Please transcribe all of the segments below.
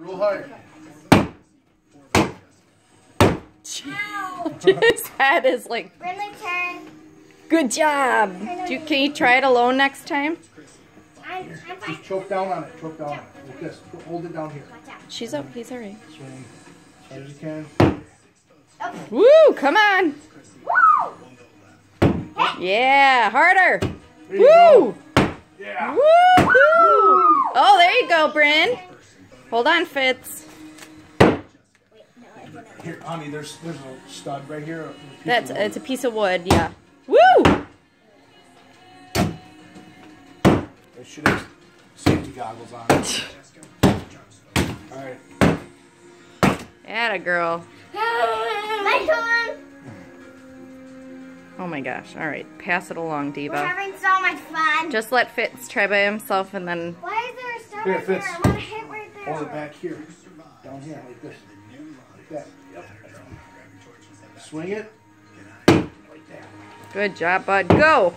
Real hard. His head is like, Brinley turn. good job. Do you, can you try it alone next time? I'm, I'm fine. Just choke down on it. Choke down on it. Like this. Hold it down here. She's up. He's alright. Swing as hard as you can. Woo! Come on. Woo! Yeah, harder. There go. Woo! Yeah. Woo! Oh, there you go, Bryn. Hold on, Fitz. Wait, I didn't. Here, honey, there's there's a stud right here. a piece That's of it's a piece of wood. Yeah. Woo! It should have safety goggles on. All right. Atta girl. My turn. Oh my gosh. All right, pass it along, We're having so much fun. Just let Fitz try by himself, and then Why is there a star Here, right there? Fitz. I want to hit right there. Hold it back here. Down here, like this. Like that. Yep. Swing it. Good job, bud. Go.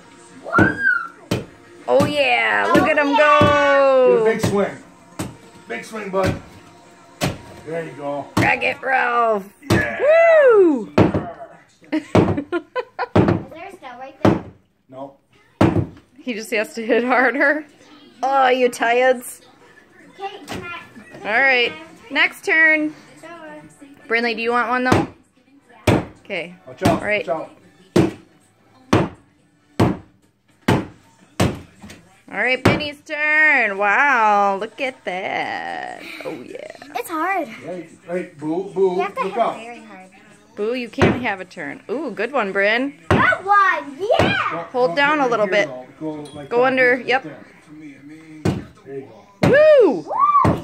Oh yeah! Look at him Do a go. big swing. Big swing, bud. There you go. Drag it, Ralph. Yeah. Woo! Is there a right there? Nope. he just has to hit harder. Oh, you tired's. Okay, can I? All right, next turn. Brinley, do you want one though? Okay. Watch out. All right. Watch out. All right, Benny's turn. Wow, look at that. Oh yeah. It's hard. Right, right. Boo, boo. You have to Look hit out. very hard. Boo, you can't have a turn. Ooh, good one, Bryn. Good one. Yeah. Hold don't down get a little right here, bit. though. Go, like Go under, yep. There. There. Woo! Woo!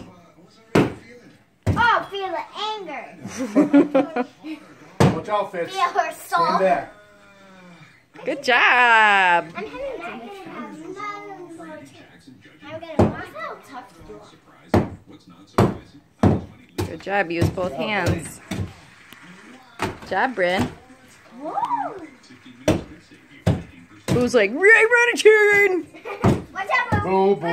Feel the anger. Watch out, Fitz. Feel her soul. Stand back. Good job. I'm having I'm gonna watch how tough you. Good job. Use both hands. Good job, Bryn. Woo! Boo's like, right, run a turn. Watch out, Boo, boo.